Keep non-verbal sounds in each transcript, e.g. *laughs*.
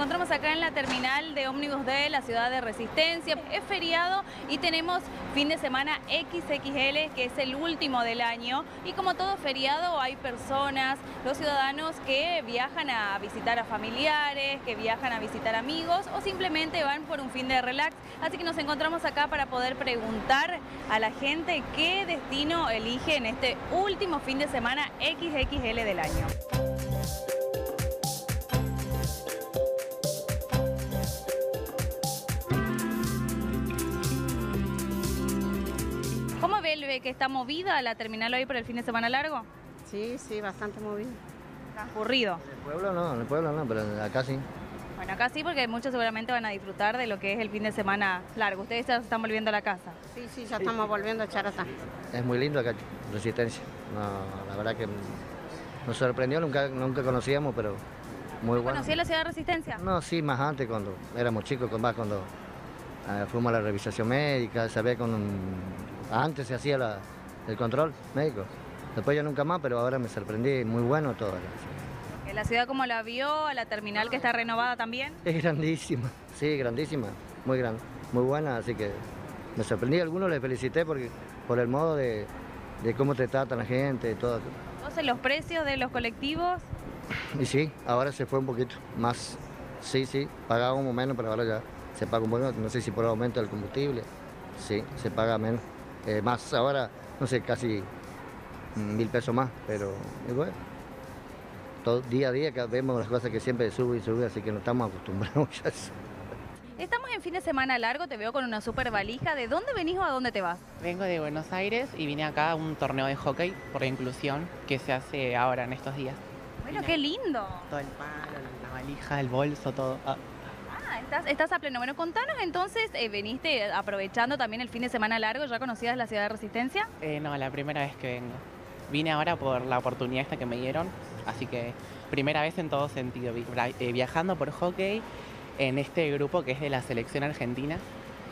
encontramos acá en la terminal de ómnibus de la ciudad de Resistencia. Es feriado y tenemos fin de semana XXL, que es el último del año. Y como todo feriado, hay personas, los ciudadanos que viajan a visitar a familiares, que viajan a visitar amigos o simplemente van por un fin de relax. Así que nos encontramos acá para poder preguntar a la gente qué destino elige en este último fin de semana XXL del año. Ve que está movida la terminal hoy por el fin de semana largo? Sí, sí, bastante movido. Transcurrido. En el pueblo no, en el pueblo no, pero acá sí. Bueno, acá sí, porque muchos seguramente van a disfrutar de lo que es el fin de semana largo. Ustedes ya están volviendo a la casa. Sí, sí, ya estamos volviendo a Charata. Es muy lindo acá, Resistencia. No, la verdad que nos sorprendió, nunca, nunca conocíamos, pero muy bueno. ¿Conocía la ciudad de Resistencia? No, sí, más antes, cuando éramos chicos, con más cuando eh, fuimos a la revisación médica, sabía con antes se hacía la- el control médico. Después ya nunca más, pero ahora me sorprendí, muy bueno todo. ¿La ciudad como la vio? ¿A la terminal que está renovada también? Es grandísima, sí, grandísima, muy grande, muy buena, así que me sorprendí. A algunos les felicité porque, por el modo de, de cómo te tratan la gente, todo. Entonces, los precios de los colectivos, Y sí, ahora se fue un poquito más, sí, sí, pagábamos menos, pero ahora ya se paga un poco, no sé si por el aumento del combustible, sí, se paga menos. Eh, más ahora, no sé, casi mm, mil pesos más, pero y bueno. Todo, día a día que vemos las cosas que siempre suben y suben, así que no estamos acostumbrados *laughs* a eso. estamos en fin de semana largo, te veo con una super valija. ¿De dónde venís o a dónde te vas? Vengo de Buenos Aires y vine acá a un torneo de hockey por inclusión que se hace ahora en estos días. Bueno, qué lindo. Todo el palo, la valija, el bolso, todo. Ah, estás, a pleno. Bueno, contanos entonces, eh, veniste aprovechando también el fin de semana largo, ¿ya conocías la ciudad de Resistencia? eh, no, la primera vez que vengo. Vine ahora por la oportunidad que me dieron, así que primera vez en todo sentido, eh, viajando por hockey en este grupo que es de la selección argentina.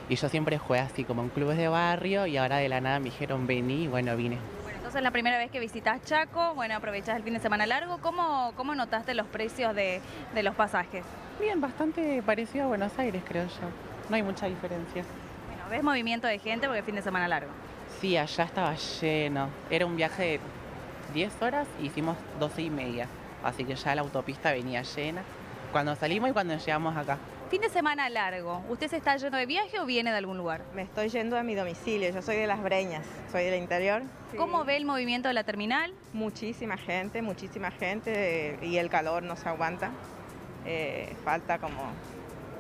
Y yo siempre jugué así como en clubes de barrio y ahora de la nada me dijeron vení y bueno, vine. Entonces la primera vez que visitas Chaco, bueno, aprovechás el fin de semana largo. ¿Cómo, cómo notaste los precios de, de los pasajes? Bien, bastante parecido a Buenos Aires creo yo. No hay mucha diferencia. Bueno, ¿ves movimiento de gente porque es fin de semana largo? Sí, allá estaba lleno. Era un viaje de 10 horas y hicimos 12 y media. Así que ya la autopista venía llena. Cuando salimos y cuando llegamos acá. Fin de semana largo, ¿usted se está yendo de viaje o viene de algún lugar? Me estoy yendo a mi domicilio, yo soy de Las Breñas, soy del interior. ¿Cómo ve el movimiento de la terminal? Muchísima gente, muchísima gente y el calor no se aguanta. Eh, falta como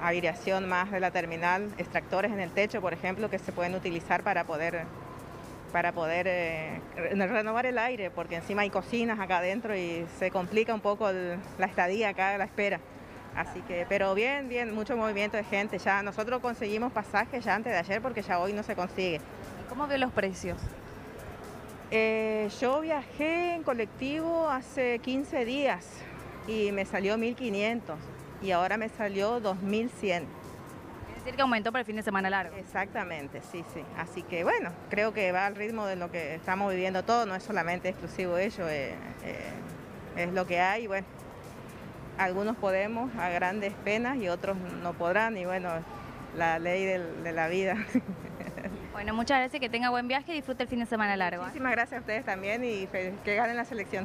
aireación más de la terminal, extractores en el techo, por ejemplo, que se pueden utilizar para poder, para poder eh, re- renovar el aire, porque encima hay cocinas acá adentro y se complica un poco el- la estadía acá, la espera. Así que, pero bien, bien, mucho movimiento de gente. Ya nosotros conseguimos pasajes ya antes de ayer porque ya hoy no se consigue. ¿Y ¿Cómo ve los precios? Eh, yo viajé en colectivo hace 15 días y me salió 1500 y ahora me salió 2100. Es decir, que aumentó para el fin de semana largo. Exactamente, sí, sí. Así que bueno, creo que va al ritmo de lo que estamos viviendo todos, no es solamente exclusivo de ello, eh, eh, es lo que hay. Bueno, algunos podemos a grandes penas y otros no podrán y bueno, la ley del- de la vida. *laughs* Bueno, muchas gracias, que tenga buen viaje y disfrute el fin de semana largo. ¿eh? Muchísimas gracias a ustedes también y que ganen la selección.